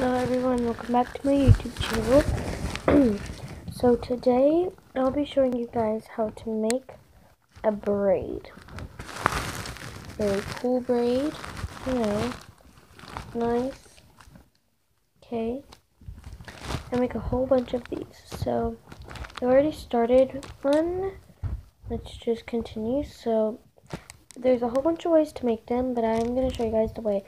Hello everyone, welcome back to my YouTube channel. so today I'll be showing you guys how to make a braid. Very cool braid, you know, nice. Okay, I make a whole bunch of these. So I already started one. Let's just continue. So there's a whole bunch of ways to make them, but I'm going to show you guys the way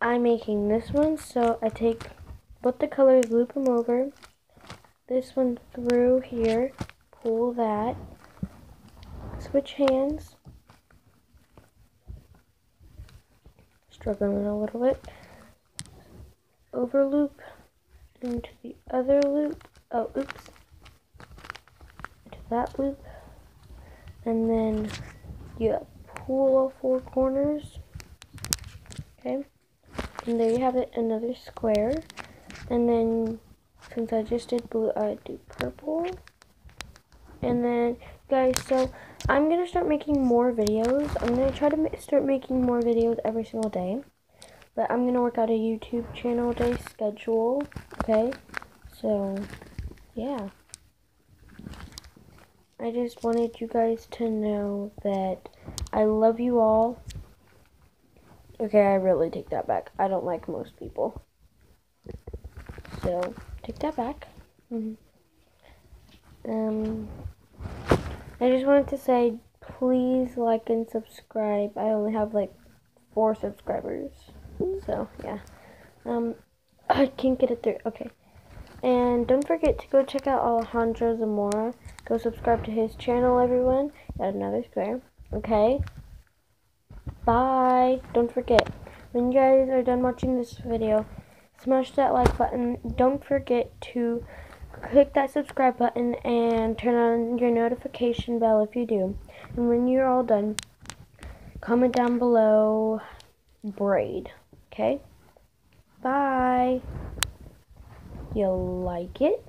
I'm making this one. So I take both the colors, loop them over, this one through here, pull that, switch hands, struggling a little bit, over loop into the other loop, oh oops, into that loop, and then you pull all four corners, okay, and there you have it, another square. And then, since I just did blue, I do purple. And then, guys, so I'm going to start making more videos. I'm going to try to start making more videos every single day. But I'm going to work out a YouTube channel day schedule, okay? So, yeah. I just wanted you guys to know that I love you all. Okay, I really take that back. I don't like most people. So, take that back. Mm -hmm. Um, I just wanted to say, please like and subscribe. I only have like four subscribers. So, yeah. Um, I can't get it through. Okay. And don't forget to go check out Alejandro Zamora. Go subscribe to his channel, everyone. Got another square. Okay. Bye. Don't forget, when you guys are done watching this video, smash that like button. Don't forget to click that subscribe button and turn on your notification bell if you do. And when you're all done, comment down below braid. Okay? Bye. You like it?